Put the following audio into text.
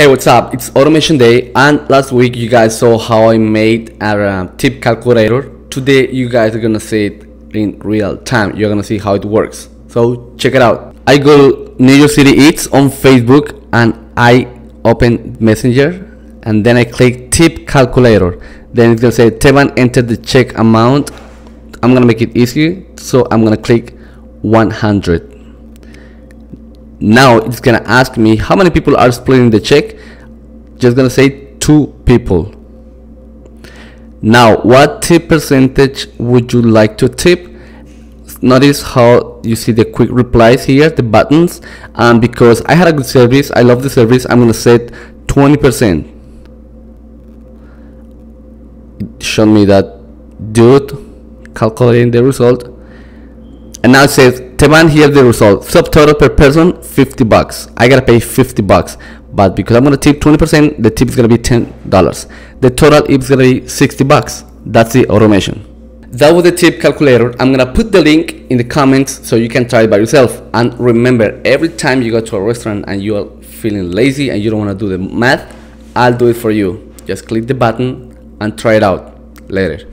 Hey, what's up? It's Automation Day, and last week you guys saw how I made a uh, tip calculator. Today, you guys are gonna see it in real time. You're gonna see how it works. So, check it out. I go New York City Eats on Facebook and I open Messenger and then I click tip calculator. Then it's gonna say Teban enter the check amount. I'm gonna make it easy, so I'm gonna click 100 now it's gonna ask me how many people are splitting the check. Just gonna say two people. Now what tip percentage would you like to tip? Notice how you see the quick replies here the buttons. And because I had a good service I love the service I'm gonna set 20% it showed me that dude calculating the result and now it says Teban here the result subtotal per person 50 bucks. I gotta pay 50 bucks. But because I'm gonna tip 20% the tip is gonna be $10 the total is gonna be 60 bucks. That's the automation. That was the tip calculator. I'm gonna put the link in the comments so you can try it by yourself. And remember every time you go to a restaurant and you are feeling lazy and you don't want to do the math I'll do it for you. Just click the button and try it out later